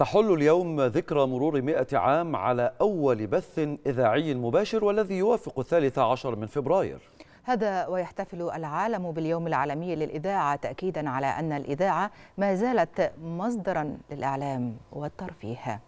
تحل اليوم ذكرى مرور مئة عام على أول بث إذاعي مباشر والذي يوافق الثالث عشر من فبراير. هذا ويحتفل العالم باليوم العالمي للإذاعة تأكيدا على أن الإذاعة ما زالت مصدرا للإعلام والترفيه.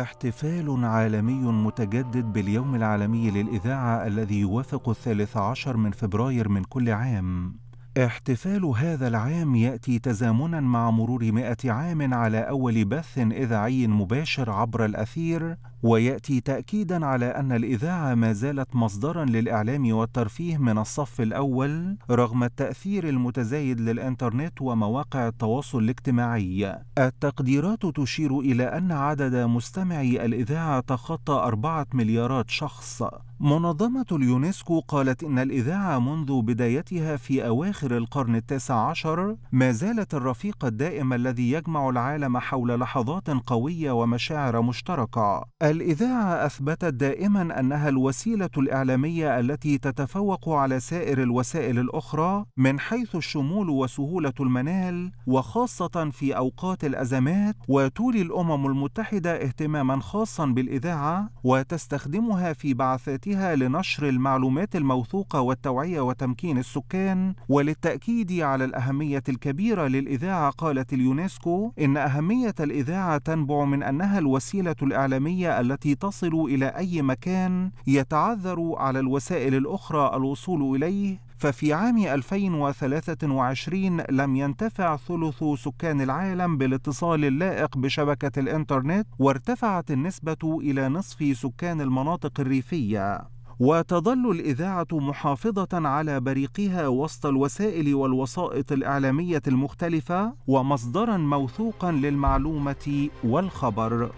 احتفال عالمي متجدد باليوم العالمي للإذاعة الذي يوافق الثالث عشر من فبراير من كل عام. احتفال هذا العام يأتي تزامنا مع مرور مئة عام على أول بث إذاعي مباشر عبر الأثير ويأتي تأكيدا على أن الإذاعة ما زالت مصدرا للإعلام والترفيه من الصف الأول رغم التأثير المتزايد للإنترنت ومواقع التواصل الاجتماعي. التقديرات تشير إلى أن عدد مستمعي الإذاعة تخطى أربعة مليارات شخص. منظمة اليونسكو قالت إن الإذاعة منذ بدايتها في أواخر القرن التاسع عشر ما زالت الرفيق الدائم الذي يجمع العالم حول لحظات قوية ومشاعر مشتركة. الإذاعة أثبتت دائما أنها الوسيلة الإعلامية التي تتفوق على سائر الوسائل الأخرى من حيث الشمول وسهولة المنال وخاصة في أوقات الأزمات وتولي الأمم المتحدة اهتماما خاصا بالإذاعة وتستخدمها في بعثاتها لنشر المعلومات الموثوقة والتوعية وتمكين السكان وللتأكيد على الأهمية الكبيرة للإذاعة قالت اليونسكو إن أهمية الإذاعة تنبع من أنها الوسيلة الإعلامية التي تصل إلى أي مكان يتعذر على الوسائل الأخرى الوصول إليه. ففي عام 2023 لم ينتفع ثلث سكان العالم بالاتصال اللائق بشبكة الإنترنت وارتفعت النسبة إلى نصف سكان المناطق الريفية. وتظل الإذاعة محافظة على بريقها وسط الوسائل والوسائط الإعلامية المختلفة ومصدرا موثوقا للمعلومة والخبر.